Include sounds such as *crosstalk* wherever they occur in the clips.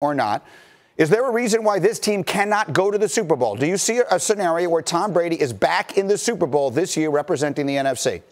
or not. Is there a reason why this team cannot go to the Super Bowl? Do you see a scenario where Tom Brady is back in the Super Bowl this year representing the NFC?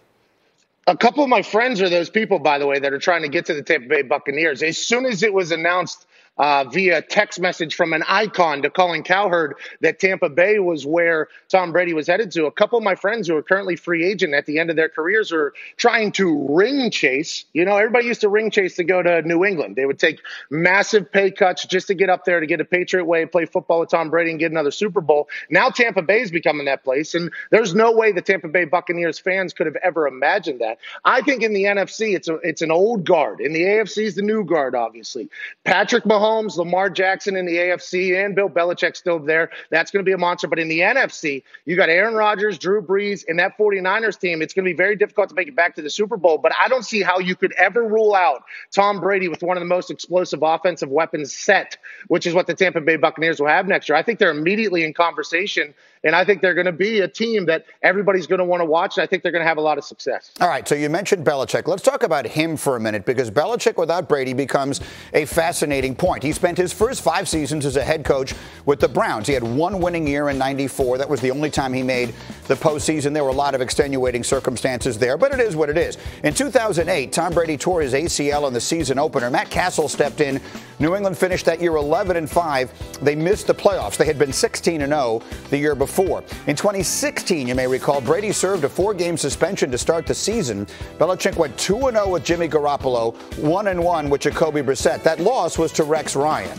A couple of my friends are those people, by the way, that are trying to get to the Tampa Bay Buccaneers. As soon as it was announced uh, via text message from an icon to Colin Cowherd that Tampa Bay was where Tom Brady was headed to. A couple of my friends who are currently free agent at the end of their careers are trying to ring chase. You know, everybody used to ring chase to go to New England. They would take massive pay cuts just to get up there to get a Patriot way, play football with Tom Brady, and get another Super Bowl. Now Tampa Bay is becoming that place, and there's no way the Tampa Bay Buccaneers fans could have ever imagined that. I think in the NFC, it's a it's an old guard. In the AFC, is the new guard, obviously. Patrick Mahomes Mahomes, Lamar Jackson in the AFC, and Bill Belichick still there. That's going to be a monster. But in the NFC, you got Aaron Rodgers, Drew Brees, and that 49ers team. It's going to be very difficult to make it back to the Super Bowl. But I don't see how you could ever rule out Tom Brady with one of the most explosive offensive weapons set, which is what the Tampa Bay Buccaneers will have next year. I think they're immediately in conversation and I think they're going to be a team that everybody's going to want to watch. And I think they're going to have a lot of success. All right. So you mentioned Belichick. Let's talk about him for a minute because Belichick without Brady becomes a fascinating point. He spent his first five seasons as a head coach with the Browns. He had one winning year in 94. That was the only time he made the postseason. There were a lot of extenuating circumstances there, but it is what it is. In 2008, Tom Brady tore his ACL in the season opener. Matt Cassel stepped in. New England finished that year 11 and 5. They missed the playoffs. They had been 16 and 0 the year before. In 2016, you may recall, Brady served a four game suspension to start the season. Belichick went 2 0 with Jimmy Garoppolo, 1 1 with Jacoby Brissett. That loss was to Rex Ryan.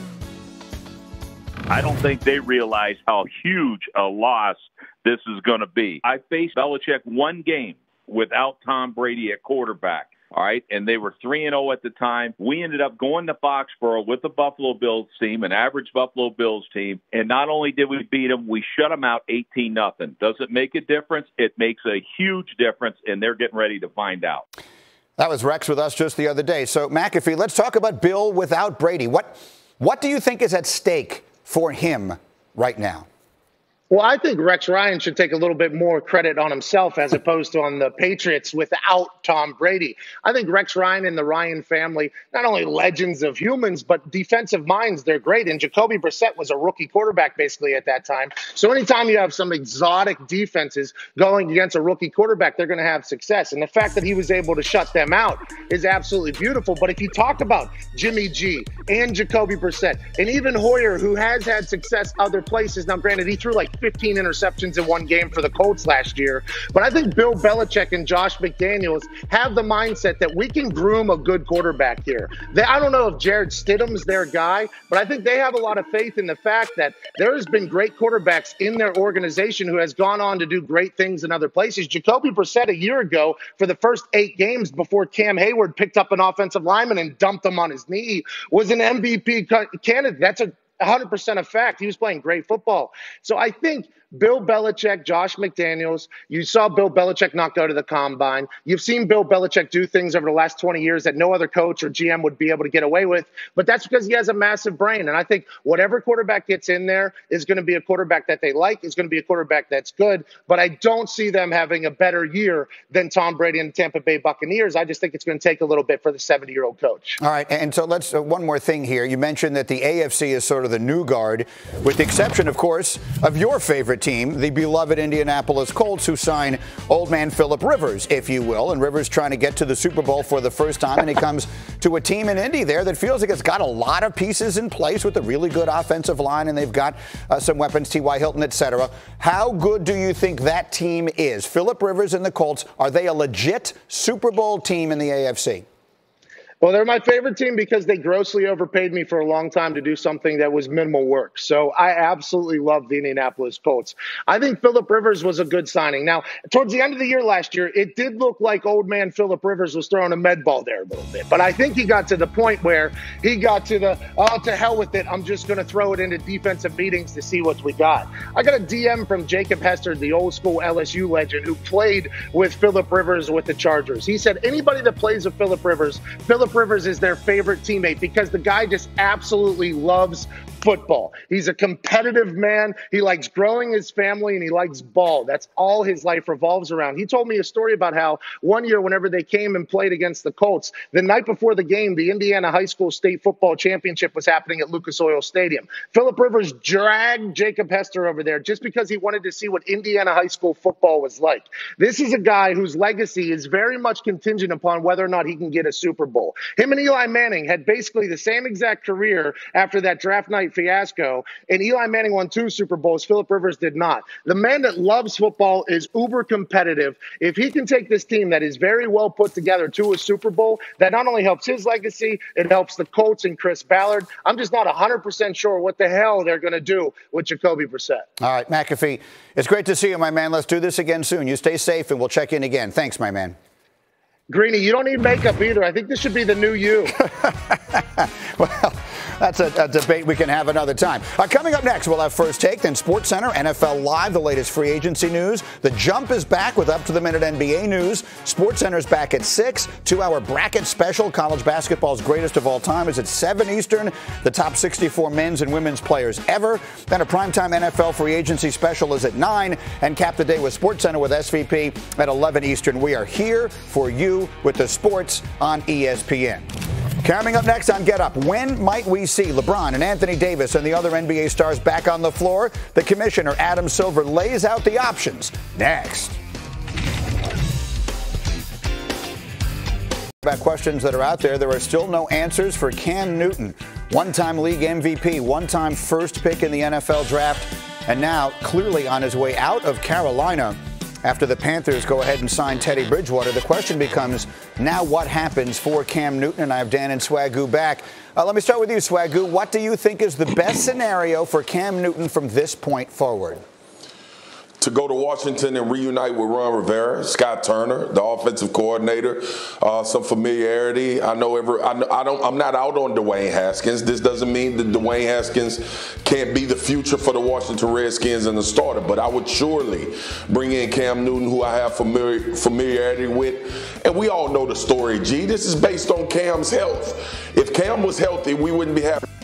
I don't think they realize how huge a loss this is going to be. I faced Belichick one game without Tom Brady at quarterback. All right. And they were 3 and 0 at the time. We ended up going to Foxborough with the Buffalo Bills team, an average Buffalo Bills team. And not only did we beat them, we shut them out 18 nothing. Does it make a difference? It makes a huge difference, and they're getting ready to find out. That was Rex with us just the other day. So, McAfee, let's talk about Bill without Brady. What, what do you think is at stake for him right now? Well, I think Rex Ryan should take a little bit more credit on himself as opposed to on the Patriots without Tom Brady. I think Rex Ryan and the Ryan family, not only legends of humans, but defensive minds, they're great. And Jacoby Brissett was a rookie quarterback basically at that time. So anytime you have some exotic defenses going against a rookie quarterback, they're going to have success. And the fact that he was able to shut them out is absolutely beautiful. But if you talk about Jimmy G and Jacoby Brissett and even Hoyer, who has had success other places, now granted, he threw like 15 interceptions in one game for the Colts last year. But I think Bill Belichick and Josh McDaniels have the mindset that we can groom a good quarterback here. They, I don't know if Jarrett Stidham's their guy, but I think they have a lot of faith in the fact that there has been great quarterbacks in their organization who has gone on to do great things in other places. Jacoby Brissett a year ago for the first eight games before Cam Heyward picked up an offensive lineman and dumped him on his knee was an MVP candidate. That's a 100% a fact. He was playing great football. So I think Bill Belichick, Josh McDaniels. You saw Bill Belichick knocked out of the combine. You've seen Bill Belichick do things over the last 20 years that no other coach or GM would be able to get away with. But that's because he has a massive brain. And I think whatever quarterback gets in there is going to be a quarterback that they like, is going to be a quarterback that's good. But I don't see them having a better year than Tom Brady and the Tampa Bay Buccaneers. I just think it's going to take a little bit for the 70 year old coach. All right. And so let's, uh, one more thing here. You mentioned that the AFC is sort of the new guard, with the exception, of course, of your favorite favorite team, the beloved Indianapolis Colts, who sign old man Philip Rivers, if you will. And Rivers trying to get to the Super Bowl for the first time, and he comes to a team in Indy there that feels like it's got a lot of pieces in place with a really good offensive line, and they've got uh, some weapons, T.Y. Hilton, et cetera. How good do you think that team is? Philip Rivers and the Colts, are they a legit Super Bowl team in the AFC? Well, they're my favorite team because they grossly overpaid me for a long time to do something that was minimal work. So I absolutely love the Indianapolis Colts. I think Philip Rivers was a good signing. Now, towards the end of the year last year, it did look like old man Philip Rivers was throwing a med ball there a little bit. But I think he got to the point where he got to the, oh, to hell with it. I'm just going to throw it into defensive meetings to see what we got. I got a DM from Jacob Hester, the old school LSU legend who played with Philip Rivers with the Chargers. He said, anybody that plays with Philip Rivers, Philip Philip Rivers is their favorite teammate because the guy just absolutely loves football. He's a competitive man. He likes growing his family and he likes ball. That's all his life revolves around. He told me a story about how one year, whenever they came and played against the Colts, the night before the game, the Indiana High School State Football Championship was happening at Lucas Oil Stadium. Philip Rivers dragged Jacob Hester over there just because he wanted to see what Indiana High School football was like. This is a guy whose legacy is very much contingent upon whether or not he can get a Super Bowl. Him and Eli Manning had basically the same exact career after that draft night fiasco, and Eli Manning won two Super Bowls. Philip Rivers did not. The man that loves football is uber competitive. If he can take this team that is very well put together to a Super Bowl, that not only helps his legacy, it helps the Colts and Chris Ballard. I'm just not 100% sure what the hell they're going to do with Jacoby Brissett. All right, McAfee, it's great to see you, my man. Let's do this again soon. You stay safe, and we'll check in again. Thanks, my man. Greeny, you don't need makeup either. I think this should be the new you. *laughs* well, that's a, a, debate we can have another time. Uh, coming up next, we'll have First Take, then Sports Center, NFL Live, the latest free agency news. The Jump is back with up-to-the-minute NBA news. Sports Center is back at 6. Two-hour bracket special. College basketball's greatest of all time is at 7 Eastern. The top 64 men's and women's players ever. Then a primetime NFL free agency special is at 9. And cap the day with Sports Center with SVP at 11 Eastern. We are here for you with the sports on ESPN. Coming up next on Get Up, when might we see LeBron and Anthony Davis and the other NBA stars back on the floor? The commissioner, Adam Silver, lays out the options next. About questions that are out there, there are still no answers for Cam Newton, one time league MVP, one time first pick in the NFL draft, and now clearly on his way out of Carolina after the Panthers go ahead and sign Teddy Bridgewater. The question becomes now what happens for Cam Newton? And I have Dan and Swagu back. Uh, let me start with you, Swagu. What do you think is the best scenario for Cam Newton from this point forward? To go to Washington and reunite with Ron Rivera, Scott Turner, the offensive coordinator, uh, some familiarity. I know every. I, I, don't. I'm not out on Dwayne Haskins. This doesn't mean that Dwayne Haskins can't be the future for the Washington Redskins and the starter. But I would surely bring in Cam Newton, who I have familiar, familiarity with, and we all know the story. G. This is based on Cam's health. If Cam was healthy, we wouldn't be having.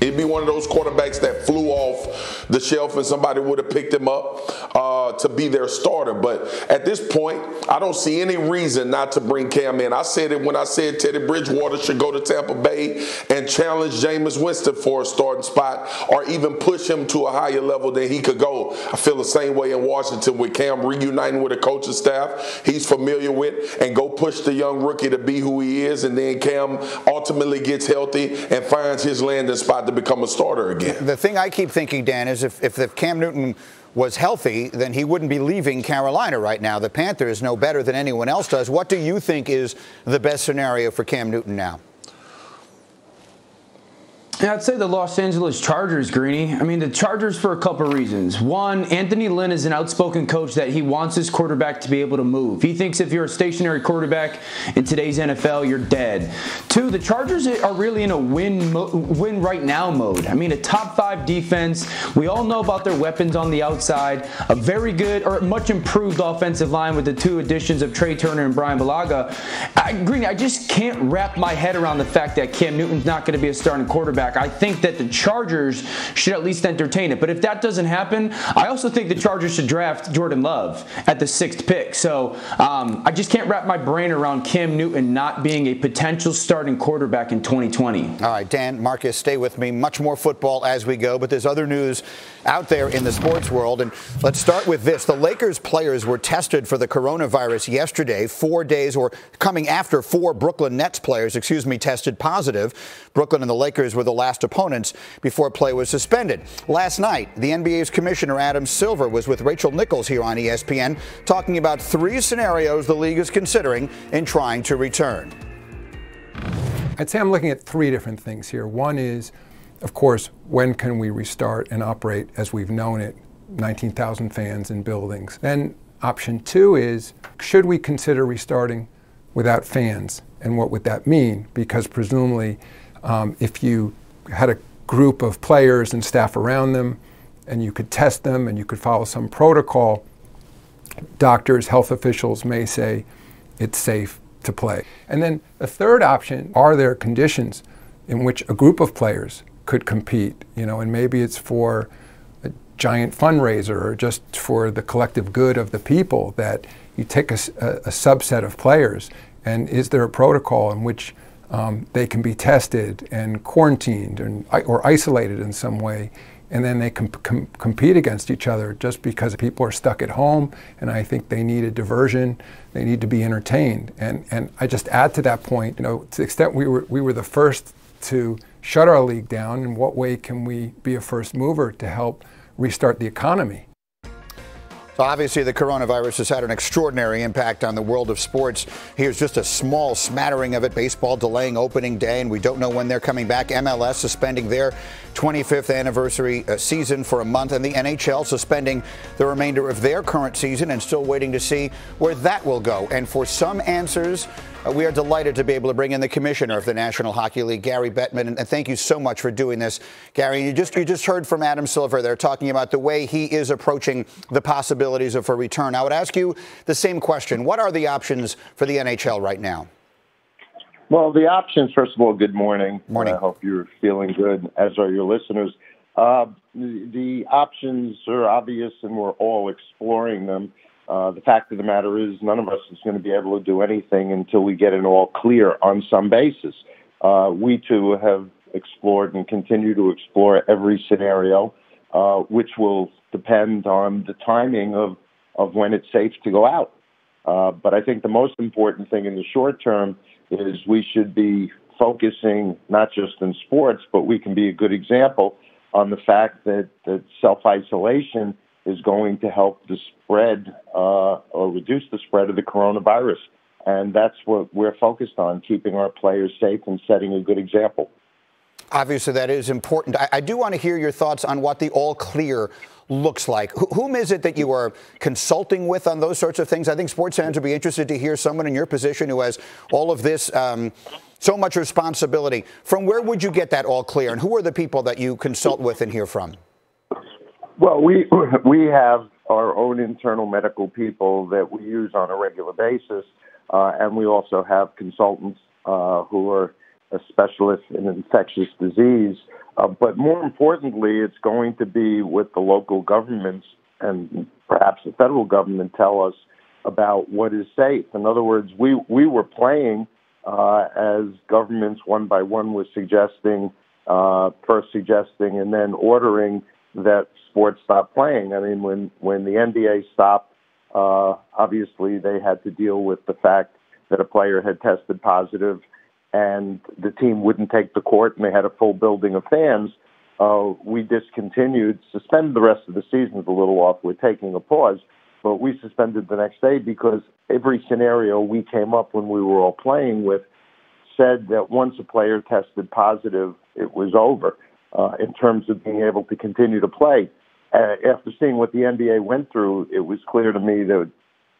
He'd be one of those quarterbacks that flew off the shelf and somebody would have picked him up uh, to be their starter. But at this point, I don't see any reason not to bring Cam in. I said it when I said Teddy Bridgewater should go to Tampa Bay and challenge Jameis Winston for a starting spot or even push him to a higher level than he could go. I feel the same way in Washington with Cam reuniting with a coaching staff he's familiar with and go push the young rookie to be who he is. And then Cam ultimately gets healthy and finds his landing spot to become a starter again. The thing I keep thinking, Dan, is if, if the Cam Newton was healthy, then he wouldn't be leaving Carolina right now. The Panthers know better than anyone else does. What do you think is the best scenario for Cam Newton now? Yeah, I'd say the Los Angeles Chargers, Greeny. I mean, the Chargers for a couple of reasons. One, Anthony Lynn is an outspoken coach that he wants his quarterback to be able to move. He thinks if you're a stationary quarterback in today's NFL, you're dead. Two, the Chargers are really in a win win right now mode. I mean, a top five defense. We all know about their weapons on the outside. A very good or much improved offensive line with the two additions of Trai Turner and Brian Bulaga. I, Greeny, I just can't wrap my head around the fact that Cam Newton's not going to be a starting quarterback quarterback. I think that the Chargers should at least entertain it. But if that doesn't happen, I also think the Chargers should draft Jordan Love at the sixth pick. So um, I just can't wrap my brain around Cam Newton not being a potential starting quarterback in 2020. All right, Dan, Marcus, stay with me. Much more football as we go, but there's other news out there in the sports world. And let's start with this. The Lakers players were tested for the coronavirus yesterday, four days or coming after four Brooklyn Nets players, excuse me, tested positive. Brooklyn and the Lakers were the last opponents before play was suspended. Last night, the NBA's commissioner Adam Silver was with Rachel Nichols here on ESPN talking about three scenarios the league is considering in trying to return. I'd say I'm looking at three different things here. One is of course, when can we restart and operate as we've known it, 19,000 fans in buildings? Then option two is, should we consider restarting without fans? And what would that mean? Because presumably, um, if you had a group of players and staff around them, and you could test them and you could follow some protocol, doctors, health officials may say it's safe to play. And then the third option are there conditions in which a group of players could compete, you know, and maybe it's for a giant fundraiser or just for the collective good of the people that you take a, a, subset of players and is there a protocol in which um, they can be tested and quarantined and, or isolated in some way and then they can com- compete against each other just because people are stuck at home and I think they need a diversion, they need to be entertained. And, and I just add to that point, you know, to the extent we were, we were the first to shut our league down, in what way can we be a first mover to help restart the economy? So obviously, the coronavirus has had an extraordinary impact on the world of sports. Here's just a small smattering of it. Baseball delaying opening day, and we don't know when they're coming back. MLS suspending their 25th anniversary uh, season for a month, and the NHL suspending the remainder of their current season and still waiting to see where that will go. And for some answers, we are delighted to be able to bring in the commissioner of the National Hockey League, Gary Bettman, and, thank you so much for doing this, Gary. You just you just heard from Adam Silver there talking about the way he is approaching the possibilities of a return. I would ask you the same question: What are the options for the NHL right now? Well, the options. First of all, good morning. Morning. I hope you're feeling good, as are your listeners. Uh, the options are obvious, and we're all exploring them. Uh, the fact of the matter is, none of us is going to be able to do anything until we get an all clear on some basis. Uh, we too have explored and continue to explore every scenario, uh, which will depend on the timing of, of when it's safe to go out. Uh, but I think the most important thing in the short term is we should be focusing not just in sports, but we can be a good example on the fact that, that self isolation is going to help the spread uh, or reduce the spread of the coronavirus. And that's what we're focused on, keeping our players safe and setting a good example. Obviously, that is important. I, I do want to hear your thoughts on what the all clear looks like. H- whom is it that you are consulting with on those sorts of things? I think sports fans would be interested to hear someone in your position who has all of this. Um, so much responsibility. From where would you get that all clear, and who are the people that you consult with and hear from? Well, we *clears throat* we have our own internal medical people that we use on a regular basis, uh, and we also have consultants uh, who are specialists in infectious disease. Uh, but more importantly, it's going to be with the local governments and perhaps the federal government tell us about what is safe. In other words, we we were playing uh, as governments one by one were suggesting, uh, first suggesting and then ordering that sports stopped playing. I mean, when when the NBA stopped, uh, obviously they had to deal with the fact that a player had tested positive, and the team wouldn't take the court, and they had a full building of fans. Uh, we discontinued, suspended the rest of the season a little off. We're taking a pause, but we suspended the next day because every scenario we came up when we were all playing with said that once a player tested positive, it was over uh, in terms of being able to continue to play. Uh, after seeing what the NBA went through, it was clear to me that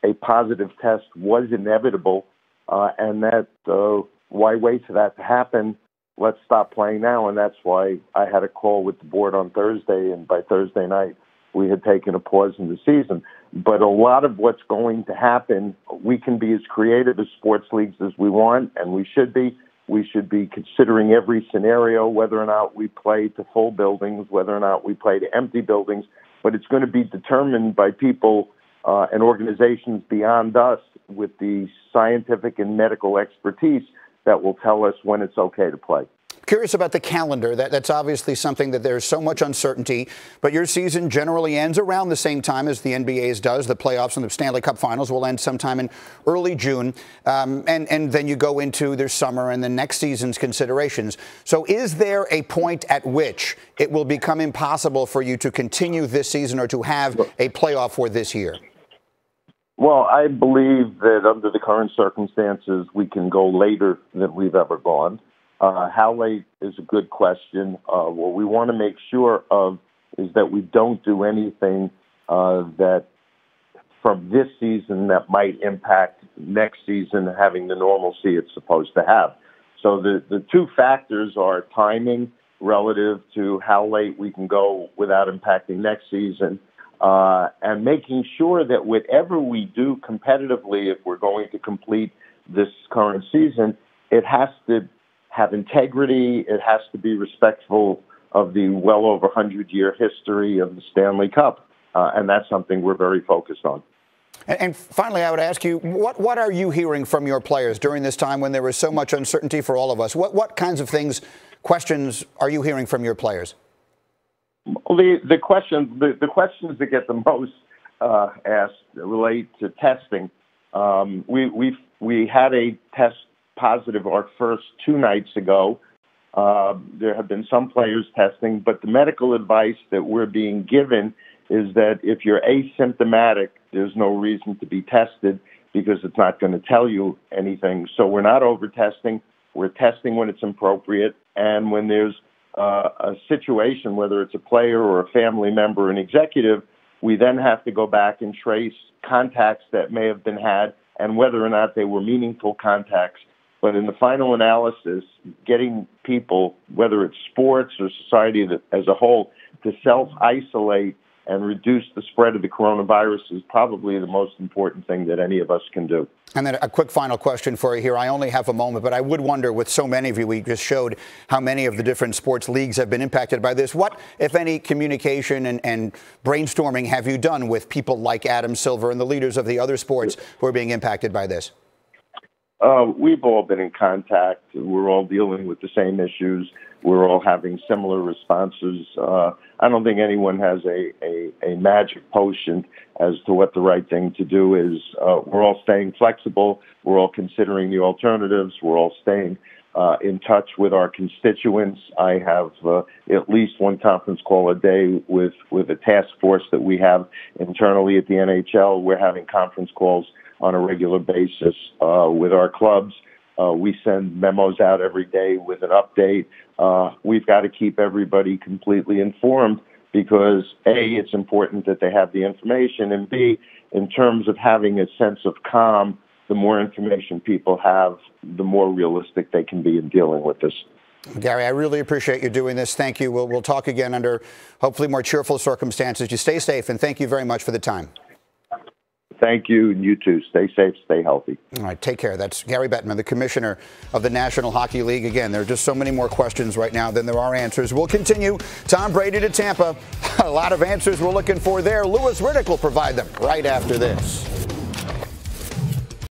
a positive test was inevitable, uh, and that uh, why wait for that to happen? Let's stop playing now, and that's why I had a call with the board on Thursday, and by Thursday night we had taken a pause in the season. But a lot of what's going to happen, we can be as creative as sports leagues as we want, and we should be. We should be considering every scenario, whether or not we play to full buildings, whether or not we play to empty buildings. But it's going to be determined by people uh, and organizations beyond us with the scientific and medical expertise that will tell us when it's okay to play. Curious about the calendar. That, that's obviously something that there's so much uncertainty, but your season generally ends around the same time as the NBA's does. The playoffs and the Stanley Cup finals will end sometime in early June, um, and, and then you go into their summer and the next season's considerations. So, is there a point at which it will become impossible for you to continue this season or to have a playoff for this year? Well, I believe that under the current circumstances, we can go later than we've ever gone. Uh, how late is a good question. Uh, what we want to make sure of is that we don't do anything uh, that from this season that might impact next season having the normalcy it's supposed to have. So the, the two factors are timing relative to how late we can go without impacting next season, uh, and making sure that whatever we do competitively, if we're going to complete this current season, it has to have integrity. It has to be respectful of the well over 100 year history of the Stanley Cup. Uh, and that's something we're very focused on. And, and, finally, I would ask you, what, what are you hearing from your players during this time when there is so much uncertainty for all of us? What, what kinds of things, questions are you hearing from your players? Well, the, the, questions, the, the questions that get the most uh, asked relate to testing. Um, we, we we had a test positive our first two nights ago. Uh, there have been some players testing, but the medical advice that we're being given is that if you're asymptomatic, there's no reason to be tested because it's not going to tell you anything. So we're not over testing. We're testing when it's appropriate. And when there's uh, a situation, whether it's a player or a family member, or an executive, we then have to go back and trace contacts that may have been had and whether or not they were meaningful contacts. But in the final analysis, getting people, whether it's sports or society as a whole, to self isolate and reduce the spread of the coronavirus is probably the most important thing that any of us can do. And then a quick final question for you here. I only have a moment, but I would wonder with so many of you, we just showed how many of the different sports leagues have been impacted by this. What, if any, communication and, and brainstorming have you done with people like Adam Silver and the leaders of the other sports who are being impacted by this? Uh, we've all been in contact. We're all dealing with the same issues. We're all having similar responses. Uh, I don't think anyone has a, a, a, magic potion as to what the right thing to do is. Uh, we're all staying flexible. We're all considering the alternatives. We're all staying uh, in touch with our constituents. I have uh, at least one conference call a day with, with a task force that we have internally at the NHL. We're having conference calls on a regular basis uh, with our clubs. Uh, we send memos out every day with an update. Uh, we've got to keep everybody completely informed because A, it's important that they have the information, and B, in terms of having a sense of calm, the more information people have, the more realistic they can be in dealing with this. Gary, I really appreciate you doing this. Thank you. We'll, we'll talk again under hopefully more cheerful circumstances. You stay safe, and thank you very much for the time. Thank you, and you too. Stay safe, stay healthy. All right, take care. That's Gary Bettman, the commissioner of the National Hockey League. Again, there are just so many more questions right now than there are answers. We'll continue. Tom Brady to Tampa. *laughs* A lot of answers we're looking for there. Louis Riddick will provide them right after this.